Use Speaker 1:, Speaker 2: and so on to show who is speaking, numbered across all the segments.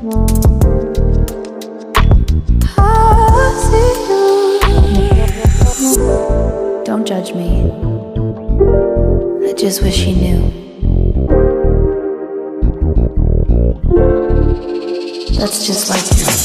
Speaker 1: Don't judge me. I just wish he knew. That's just like you.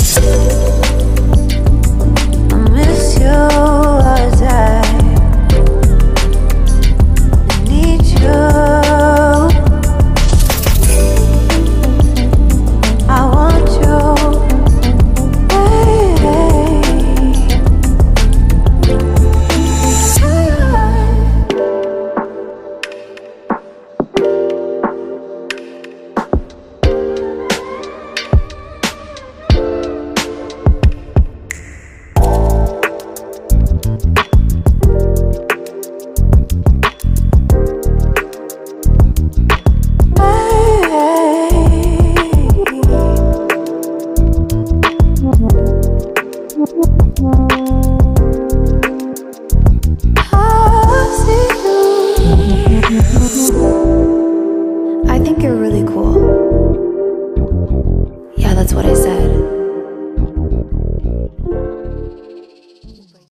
Speaker 1: think you're really cool. Yeah, that's what I said.